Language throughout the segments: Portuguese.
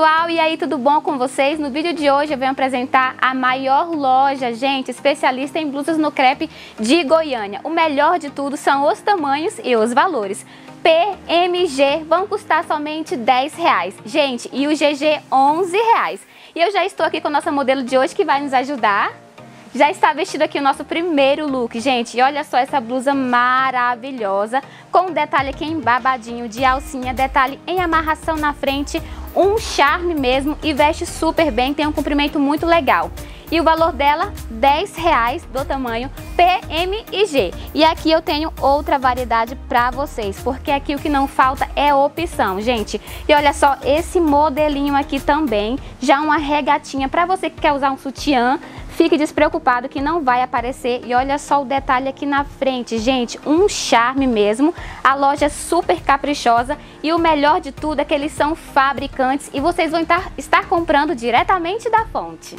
pessoal, e aí tudo bom com vocês? No vídeo de hoje eu venho apresentar a maior loja, gente, especialista em blusas no crepe de Goiânia. O melhor de tudo são os tamanhos e os valores. PMG vão custar somente 10 reais. Gente, e o GG 11 reais. E eu já estou aqui com a nossa modelo de hoje que vai nos ajudar já está vestido aqui o nosso primeiro look, gente. E olha só essa blusa maravilhosa, com detalhe aqui em babadinho de alcinha, detalhe em amarração na frente, um charme mesmo e veste super bem, tem um comprimento muito legal. E o valor dela, 10 reais do tamanho PM e G. E aqui eu tenho outra variedade para vocês, porque aqui o que não falta é opção, gente. E olha só, esse modelinho aqui também, já uma regatinha para você que quer usar um sutiã, Fique despreocupado que não vai aparecer e olha só o detalhe aqui na frente, gente, um charme mesmo. A loja é super caprichosa e o melhor de tudo é que eles são fabricantes e vocês vão estar, comprando diretamente da fonte.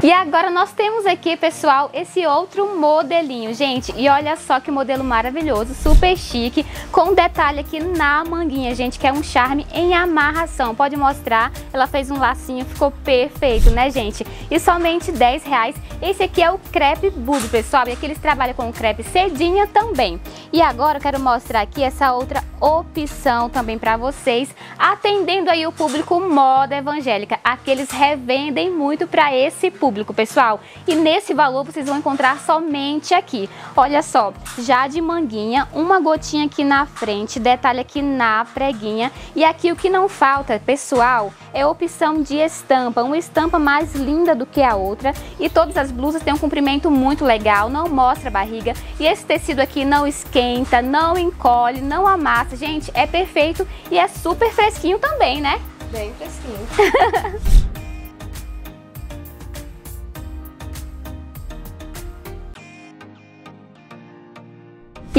E agora nós temos aqui, pessoal, esse outro modelinho, gente. E olha só que modelo maravilhoso, super chique, com detalhe aqui na manguinha, gente, que é um charme em amarração. Pode mostrar, ela fez um lacinho, ficou perfeito, né, gente? E somente 10 reais. Esse aqui é o crepe budo, pessoal, e aqui eles trabalham com crepe cedinha também. E agora eu quero mostrar aqui essa outra opção também para vocês, atendendo aí o público moda evangélica. Aqui eles revendem muito para esse público público, pessoal. E nesse valor vocês vão encontrar somente aqui. Olha só, já de manguinha, uma gotinha aqui na frente, detalhe aqui na preguinha. E aqui o que não falta, pessoal, é a opção de estampa. Uma estampa mais linda do que a outra. E todas as blusas têm um comprimento muito legal, não mostra a barriga. E esse tecido aqui não esquenta, não encolhe, não amassa. Gente, é perfeito e é super fresquinho também, né? Bem fresquinho.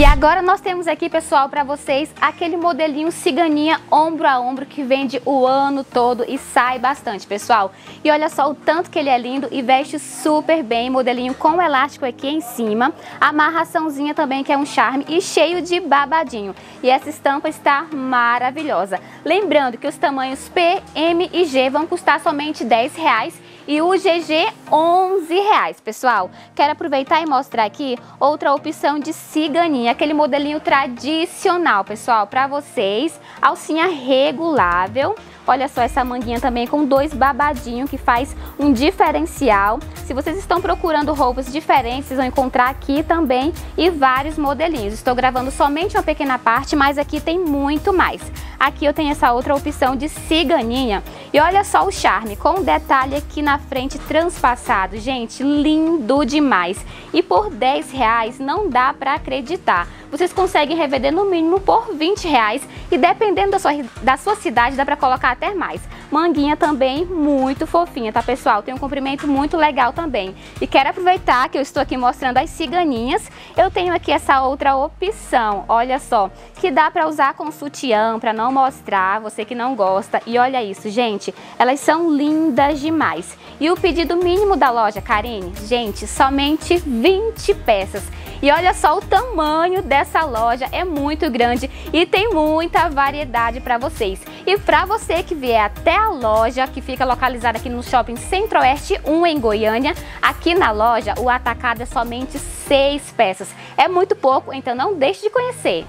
agora nós temos aqui, pessoal, para vocês aquele modelinho ciganinha ombro a ombro que vende o ano todo e sai bastante, pessoal. E olha só o tanto que ele é lindo e veste super bem, modelinho com elástico aqui em cima, amarraçãozinha também que é um charme e cheio de babadinho. E essa estampa está maravilhosa. Lembrando que os tamanhos P, M e G vão custar somente 10 reais e o GG 11 reais, pessoal. Quero aproveitar e mostrar aqui outra opção de ciganinha, aquele modelinho tradicional, pessoal, para vocês. Alcinha regulável. Olha só essa manguinha também com dois babadinhos que faz um diferencial. Se vocês estão procurando roupas diferentes, vocês vão encontrar aqui também e vários modelinhos. Estou gravando somente uma pequena parte, mas aqui tem muito mais. Aqui eu tenho essa outra opção de ciganinha. E olha só o charme, com detalhe aqui na frente transpassado. Gente, lindo demais. E por 10 reais não dá para acreditar vocês conseguem revender no mínimo por 20 reais e dependendo da sua, da sua cidade dá para colocar até mais. Manguinha também muito fofinha, tá pessoal? Tem um comprimento muito legal também. E quero aproveitar que eu estou aqui mostrando as ciganinhas, eu tenho aqui essa outra opção, olha só, que dá para usar com sutiã, para não mostrar, você que não gosta. E olha isso, gente, elas são lindas demais. E o pedido mínimo da loja, Karine, gente, somente 20 peças. E olha só o tamanho dessa loja, é muito grande e tem muita variedade para vocês. E para você que vier até a loja, que fica localizada aqui no Shopping Centro-Oeste 1 em Goiânia, aqui na loja o atacado é somente 6 peças. É muito pouco, então não deixe de conhecer.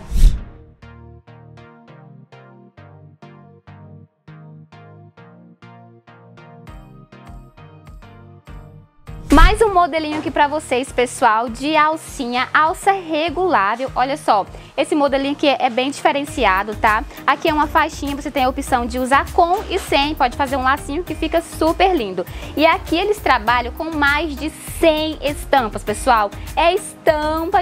Mais um modelinho aqui para vocês, pessoal, de alcinha, alça regulável. Olha só, esse modelinho aqui é bem diferenciado, tá? Aqui é uma faixinha, você tem a opção de usar com e sem, pode fazer um lacinho que fica super lindo. E aqui eles trabalham com mais de 100 estampas, pessoal. É estampa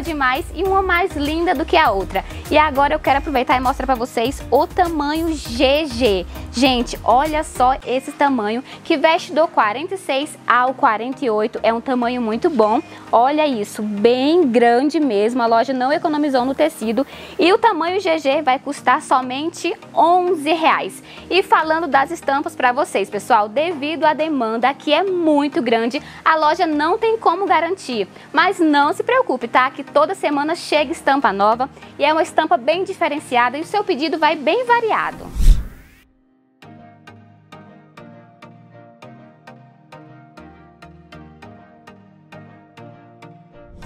demais e uma mais linda do que a outra. E agora eu quero aproveitar e mostrar para vocês o tamanho GG. Gente, olha só esse tamanho que veste do 46 ao 48. É um tamanho muito bom. Olha isso, bem grande mesmo. A loja não economizou no tecido. E o tamanho GG vai custar somente 11 reais. E falando das estampas para vocês, pessoal, devido à demanda que é muito grande, a loja não tem como garantir. Mas não se preocupe, tá? Que toda semana chega estampa nova e é uma estampa bem diferenciada e o seu pedido vai bem variado.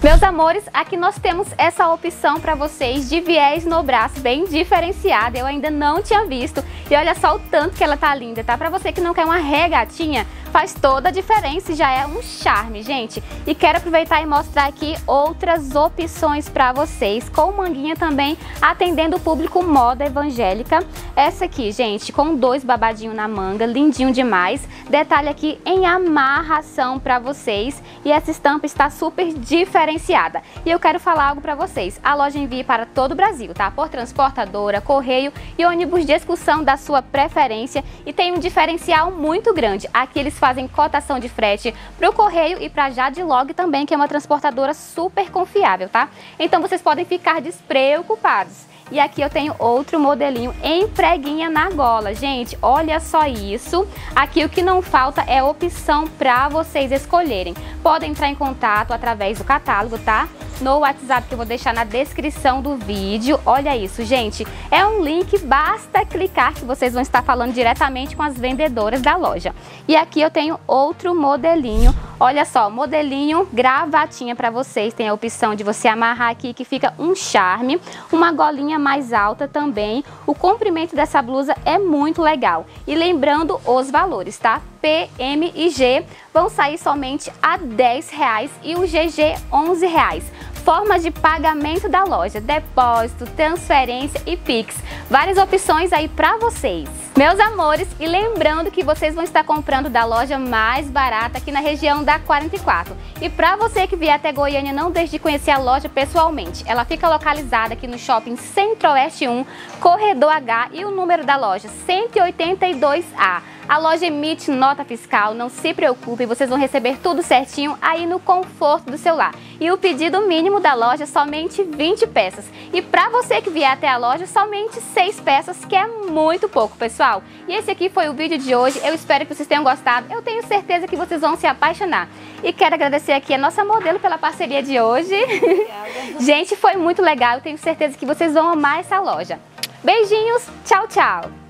Meus amores, aqui nós temos essa opção para vocês de viés no braço bem diferenciada. Eu ainda não tinha visto. E olha só o tanto que ela tá linda, tá? Para você que não quer uma regatinha, faz toda a diferença e já é um charme, gente. E quero aproveitar e mostrar aqui outras opções para vocês, com manguinha também, atendendo o público moda evangélica. Essa aqui, gente, com dois babadinhos na manga, lindinho demais. Detalhe aqui em amarração para vocês e essa estampa está super diferenciada. E eu quero falar algo para vocês, a loja envia para todo o Brasil, tá? Por transportadora, correio e ônibus de excursão da sua preferência e tem um diferencial muito grande. Aqui eles fazem cotação de frete para o Correio e para a Jadlog também, que é uma transportadora super confiável, tá? Então vocês podem ficar despreocupados. E aqui eu tenho outro modelinho em preguinha na gola. Gente, olha só isso. Aqui o que não falta é opção para vocês escolherem. Podem entrar em contato através do catálogo, tá? no WhatsApp que eu vou deixar na descrição do vídeo. Olha isso, gente. É um link, basta clicar que vocês vão estar falando diretamente com as vendedoras da loja. E aqui eu tenho outro modelinho. Olha só, modelinho gravatinha para vocês. Tem a opção de você amarrar aqui que fica um charme. Uma golinha mais alta também. O comprimento dessa blusa é muito legal. E lembrando os valores, tá? P, M e G vão sair somente a 10 reais e o GG 11 reais formas de pagamento da loja, depósito, transferência e Pix. Várias opções aí para vocês. Meus amores, e lembrando que vocês vão estar comprando da loja mais barata aqui na região da 44. E para você que vier até Goiânia, não deixe de conhecer a loja pessoalmente. Ela fica localizada aqui no Shopping Centro-Oeste 1, Corredor H e o número da loja 182A. A loja emite nota fiscal, não se preocupe, vocês vão receber tudo certinho aí no conforto do celular. E o pedido mínimo da loja é somente 20 peças. E para você que vier até a loja, somente 6 peças, que é muito pouco, pessoal. E esse aqui foi o vídeo de hoje, eu espero que vocês tenham gostado, eu tenho certeza que vocês vão se apaixonar. E quero agradecer aqui a nossa modelo pela parceria de hoje. Gente, foi muito legal, eu tenho certeza que vocês vão amar essa loja. Beijinhos, tchau, tchau!